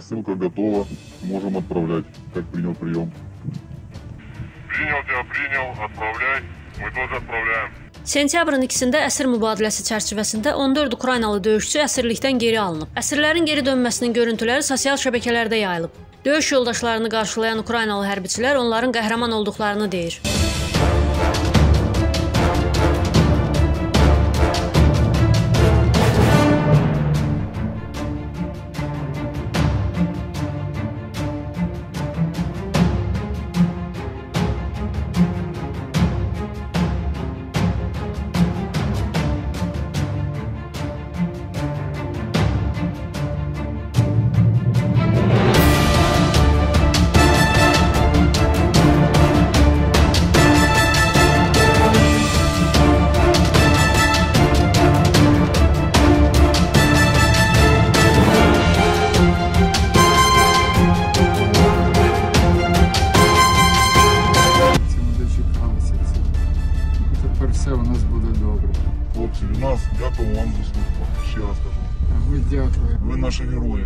посылка готова. Можем отправлять. Как принял прием. Принял тебя, принял, отправляй. Мы тоже отправляем. Sentyabrın 2-də əsir mübadiləsi çərçivəsində 14 Ukraynalı döyüşçü əsirlikdən geri alınıb. Əsirlərin geri dönməsinin görüntüləri sosial şəbəkələrdə yayılıb. Döyüş yoldaşlarını qarşılayan Ukraynalı hərbiçilər onların qəhrəman olduqlarını deyir. Все у нас буде добре. Хлопці, від нас дякую вам за службу. Ще раз кажу. А ми дякуємо. Ви наші герої.